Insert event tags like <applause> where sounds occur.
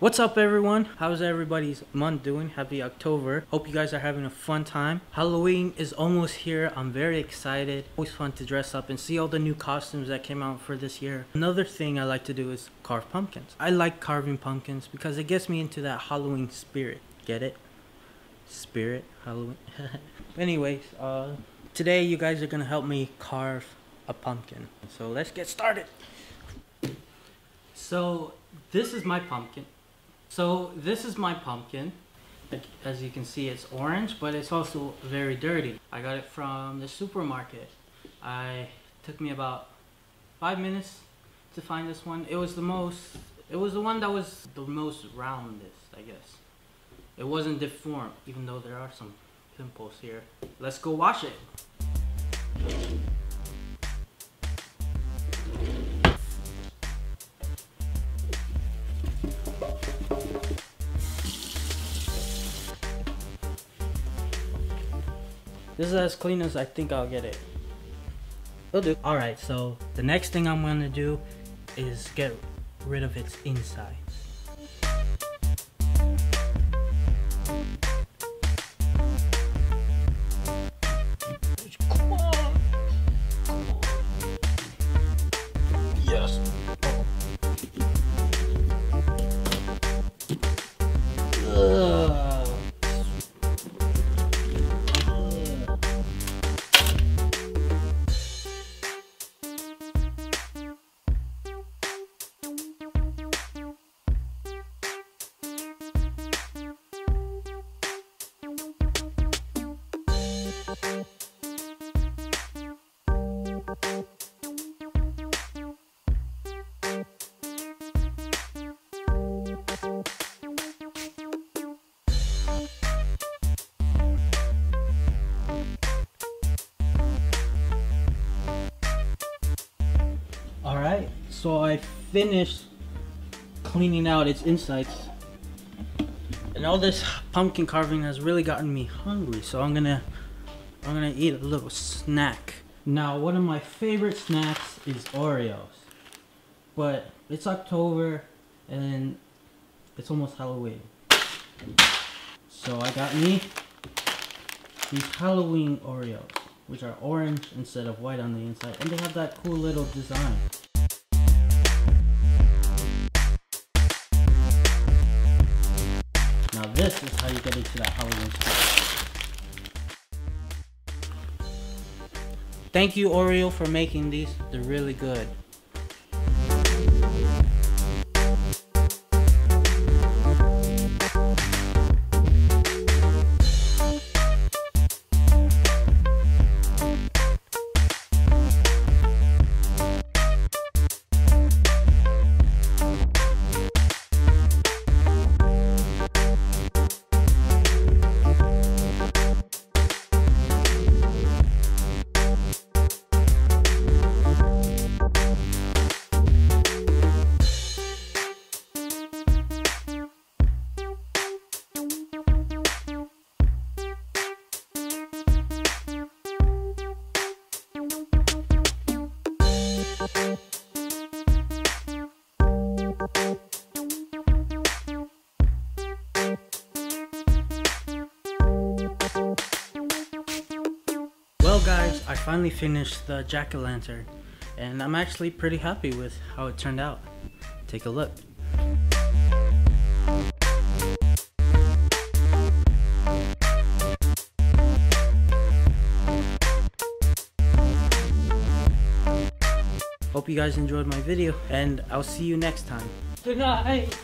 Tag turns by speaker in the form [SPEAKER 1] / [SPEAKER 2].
[SPEAKER 1] What's up everyone? How's everybody's month doing? Happy October. Hope you guys are having a fun time. Halloween is almost here. I'm very excited. Always fun to dress up and see all the new costumes that came out for this year. Another thing I like to do is carve pumpkins. I like carving pumpkins because it gets me into that Halloween spirit. Get it? Spirit Halloween. <laughs> Anyways, uh today you guys are going to help me carve a pumpkin. So let's get started. So this is my pumpkin. So this is my pumpkin. As you can see, it's orange, but it's also very dirty. I got it from the supermarket. I took me about five minutes to find this one. It was the most. It was the one that was the most roundest, I guess. It wasn't deformed, even though there are some pimples here. Let's go wash it. This is as clean as I think I'll get it. Will do. Alright, so the next thing I'm gonna do is get rid of its insides. Alright, so I finished cleaning out its insides. And all this pumpkin carving has really gotten me hungry, so I'm gonna I'm gonna eat a little snack. Now one of my favorite snacks is Oreos. But it's October and it's almost Halloween. So I got me these Halloween Oreos, which are orange instead of white on the inside, and they have that cool little design. This is how you get into that Halloween spirit. Thank you Oreo for making these. They're really good. Guys, I finally finished the jack-o'-lantern and I'm actually pretty happy with how it turned out. Take a look. Hope you guys enjoyed my video and I'll see you next time. Good night!